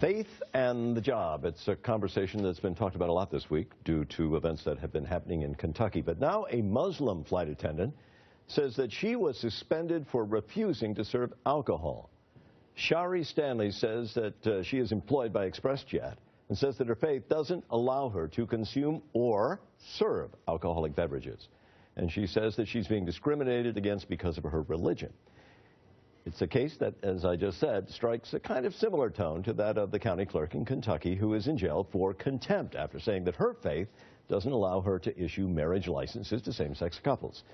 Faith and the job. It's a conversation that's been talked about a lot this week due to events that have been happening in Kentucky. But now a Muslim flight attendant says that she was suspended for refusing to serve alcohol. Charee Stanley says that uh, she is employed by ExpressJet and says that her faith doesn't allow her to consume or serve alcoholic beverages. And she says that she's being discriminated against because of her religion. It's a case that, as I just said, strikes a kind of similar tone to that of the county clerk in Kentucky who is in jail for contempt after saying that her faith doesn't allow her to issue marriage licenses to same-sex couples.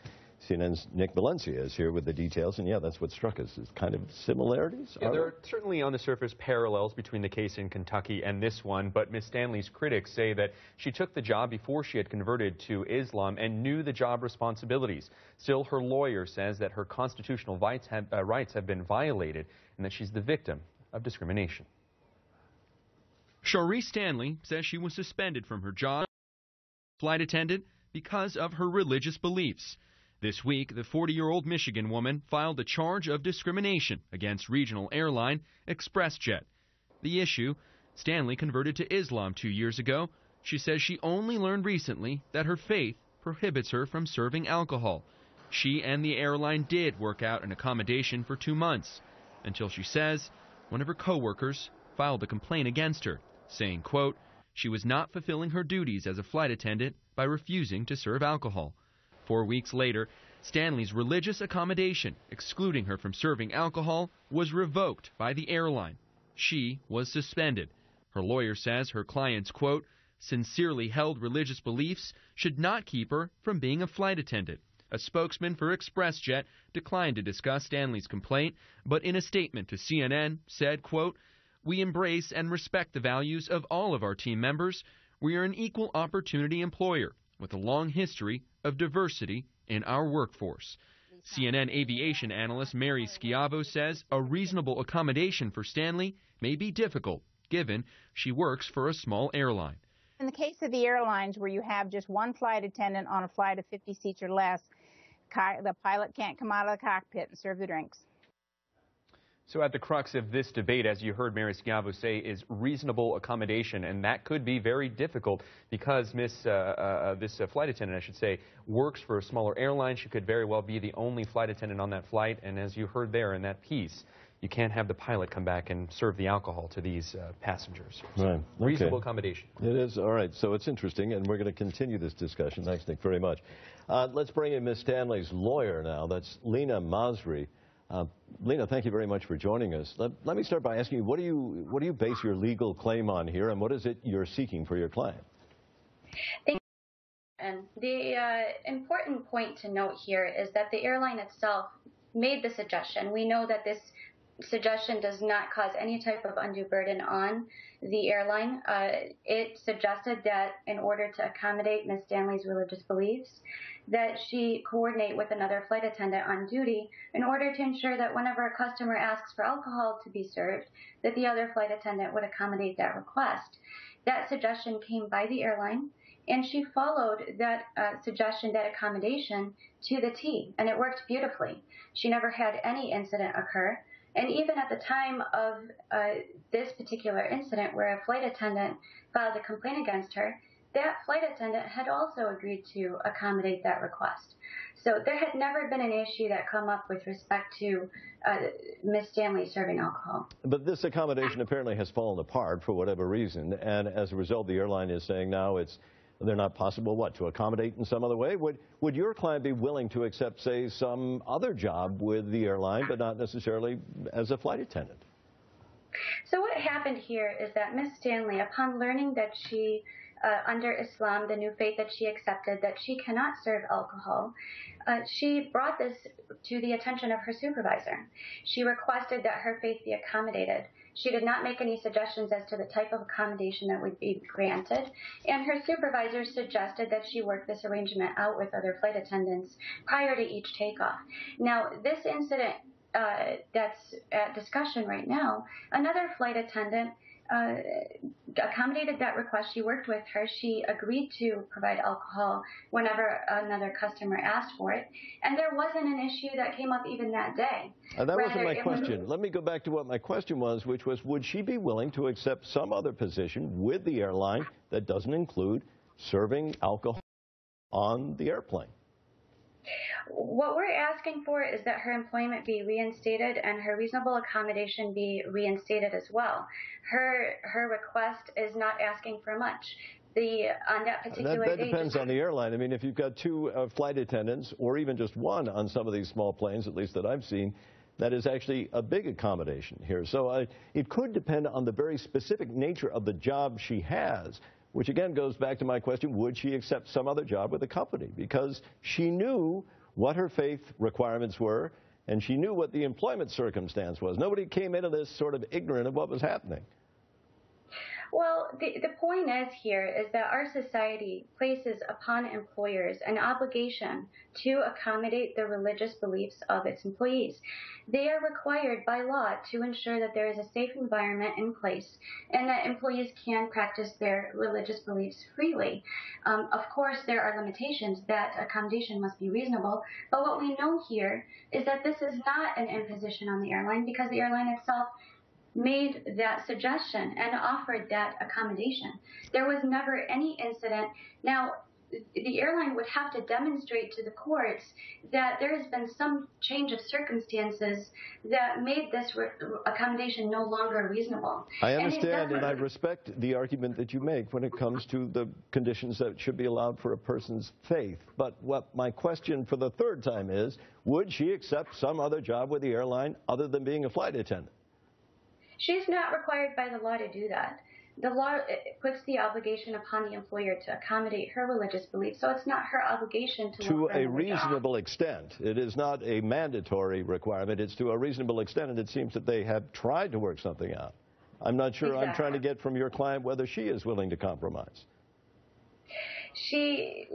CNN's Nick Valencia is here with the details, and yeah, that's what struck us is kind of similarities. Yeah, there are certainly on the surface parallels between the case in Kentucky and this one, but Ms. Stanley's critics say that she took the job before she had converted to Islam and knew the job responsibilities. Still, her lawyer says that her constitutional rights have, uh, rights have been violated and that she's the victim of discrimination. Charee Stanley says she was suspended from her job, flight attendant, because of her religious beliefs. This week, the 40 year old Michigan woman filed a charge of discrimination against regional airline ExpressJet. The issue Stanley converted to Islam two years ago. She says she only learned recently that her faith prohibits her from serving alcohol. She and the airline did work out an accommodation for two months until she says one of her coworkers filed a complaint against her, saying, quote, she was not fulfilling her duties as a flight attendant by refusing to serve alcohol. Four weeks later, Stanley's religious accommodation, excluding her from serving alcohol, was revoked by the airline. She was suspended. Her lawyer says her client's, quote, sincerely held religious beliefs should not keep her from being a flight attendant. A spokesman for ExpressJet declined to discuss Stanley's complaint, but in a statement to CNN said, quote, We embrace and respect the values of all of our team members. We are an equal opportunity employer with a long history of diversity in our workforce. CNN aviation analyst Mary Schiavo says a reasonable accommodation for Stanley may be difficult, given she works for a small airline. In the case of the airlines where you have just one flight attendant on a flight of 50 seats or less, the pilot can't come out of the cockpit and serve the drinks. So at the crux of this debate, as you heard Mary Schiavo say, is reasonable accommodation, and that could be very difficult because Miss, uh, uh, this uh, flight attendant, I should say, works for a smaller airline. She could very well be the only flight attendant on that flight, and as you heard there in that piece, you can't have the pilot come back and serve the alcohol to these uh, passengers. So right. Okay. Reasonable accommodation. It is. All right. So it's interesting, and we're going to continue this discussion. Thanks, Nick, very much. Uh, let's bring in Miss Stanley's lawyer now. That's Lena Masri. Uh, Lena, thank you very much for joining us. Let, let, me start by asking you, what do you, what do you base your legal claim on here, and what is it you're seeking for your client? Thank you. And the uh, important point to note here is that the airline itself made the suggestion. We know that this suggestion does not cause any type of undue burden on the airline. Uh, it suggested that in order to accommodate Ms. Stanley's religious beliefs, that she coordinate with another flight attendant on duty in order to ensure that whenever a customer asks for alcohol to be served, that the other flight attendant would accommodate that request. That suggestion came by the airline, and she followed that uh, suggestion, that accommodation, to the T, and it worked beautifully. She never had any incident occur. And even at the time of uh, this particular incident where a flight attendant filed a complaint against her, that flight attendant had also agreed to accommodate that request. So there had never been an issue that come up with respect to uh, Miss Stanley serving alcohol. But this accommodation apparently has fallen apart for whatever reason, and as a result, the airline is saying now it's they're not possible what to accommodate in some other way. Would would your client be willing to accept, say, some other job with the airline, but not necessarily as a flight attendant? So what happened here is that Miss Stanley, upon learning that she uh, under Islam, the new faith that she accepted, that she cannot serve alcohol, uh, she brought this to the attention of her supervisor. She requested that her faith be accommodated. She did not make any suggestions as to the type of accommodation that would be granted, and her supervisor suggested that she work this arrangement out with other flight attendants prior to each takeoff. Now, this incident uh, that's at discussion right now, another flight attendant uh, accommodated that request. She worked with her. She agreed to provide alcohol whenever another customer asked for it. And there wasn't an issue that came up even that day. Uh, that wasn't my question. Let me go back to what my question was, which was would she be willing to accept some other position with the airline that doesn't include serving alcohol on the airplane? What we're asking for is that her employment be reinstated and her reasonable accommodation be reinstated as well. Her her request is not asking for much. The on that particular that, that depends on the airline. I mean, if you've got two uh, flight attendants, or even just one on some of these small planes, at least that I've seen, that is actually a big accommodation here. So uh, it could depend on the very specific nature of the job she has which again goes back to my question would she accept some other job with the company? Because she knew what her faith requirements were and she knew what the employment circumstance was. Nobody came into this sort of ignorant of what was happening. Well, the, the point is here is that our society places upon employers an obligation to accommodate the religious beliefs of its employees. They are required by law to ensure that there is a safe environment in place and that employees can practice their religious beliefs freely. Um, of course, there are limitations that accommodation must be reasonable, but what we know here is that this is not an imposition on the airline because the airline itself made that suggestion and offered that accommodation. There was never any incident. Now, the airline would have to demonstrate to the courts that there has been some change of circumstances that made this accommodation no longer reasonable. I understand and, and I respect the argument that you make when it comes to the conditions that should be allowed for a person's faith. But what my question for the third time is, would she accept some other job with the airline other than being a flight attendant? She's not required by the law to do that. The law eh, puts the obligation upon the employer to accommodate her religious beliefs, so it's not her obligation to. To a reasonable extent, it is not a mandatory requirement. It's to a reasonable extent, and it seems that they have tried to work something out. I'm not sure. Exactly. I'm trying to get from your client whether she is willing to compromise. She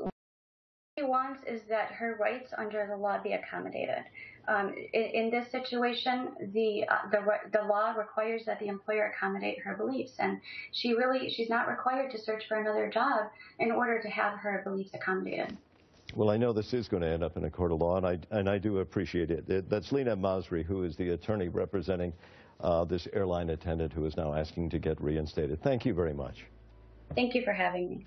she wants is that her rights under the law be accommodated. Um, in, in, this situation, the, uh, the the law requires that the employer accommodate her beliefs, and she really she's not required to search for another job in order to have her beliefs accommodated. Well, I know this is going to end up in a court of law, and I and I do appreciate it. That's Lena Masri, who is the attorney representing uh, this airline attendant who is now asking to get reinstated. Thank you very much. Thank you for having me.